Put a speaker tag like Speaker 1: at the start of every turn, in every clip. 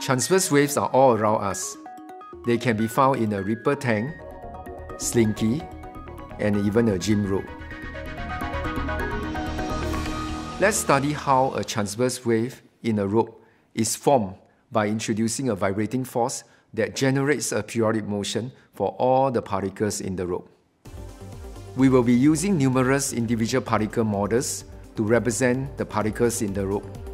Speaker 1: Transverse waves are all around us. They can be found in a ripple tank, slinky, and even a gym rope. Let's study how a transverse wave in a rope is formed by introducing a vibrating force that generates a periodic motion for all the particles in the rope. We will be using numerous individual particle models to represent the particles in the rope.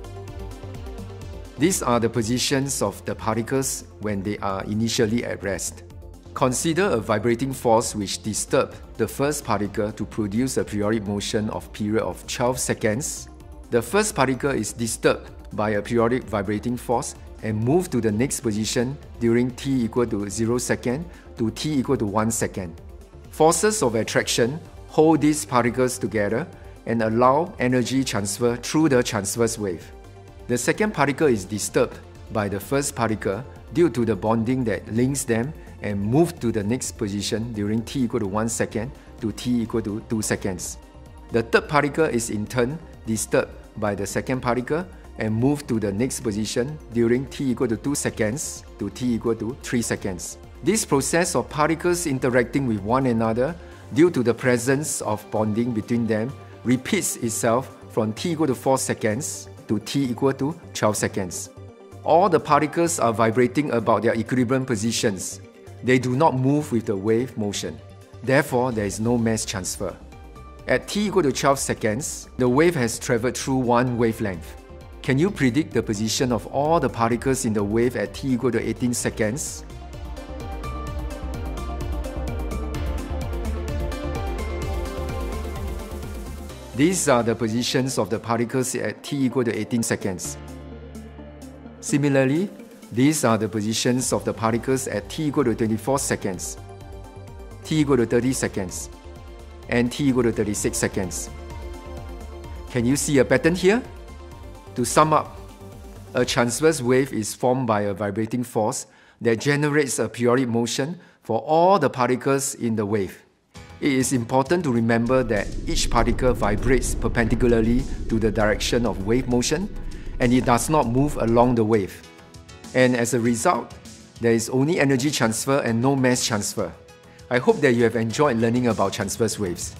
Speaker 1: These are the positions of the particles when they are initially at rest. Consider a vibrating force which disturbs the first particle to produce a periodic motion of period of 12 seconds. The first particle is disturbed by a periodic vibrating force and move to the next position during t equal to 0 second to t equal to 1 second. Forces of attraction hold these particles together and allow energy transfer through the transverse wave. The second particle is disturbed by the first particle due to the bonding that links them and move to the next position during t equal to 1 second to t equal to 2 seconds. The third particle is in turn disturbed by the second particle and move to the next position during t equal to 2 seconds to t equal to 3 seconds. This process of particles interacting with one another due to the presence of bonding between them repeats itself from t equal to 4 seconds to t equal to 12 seconds. All the particles are vibrating about their equilibrium positions. They do not move with the wave motion. Therefore, there is no mass transfer. At t equal to 12 seconds, the wave has traveled through one wavelength. Can you predict the position of all the particles in the wave at t equal to 18 seconds? These are the positions of the particles at t equal to 18 seconds. Similarly, these are the positions of the particles at t equal to 24 seconds, t equal to 30 seconds, and t equal to 36 seconds. Can you see a pattern here? To sum up, a transverse wave is formed by a vibrating force that generates a periodic motion for all the particles in the wave. It is important to remember that each particle vibrates perpendicularly to the direction of wave motion and it does not move along the wave. And as a result, there is only energy transfer and no mass transfer. I hope that you have enjoyed learning about transverse waves.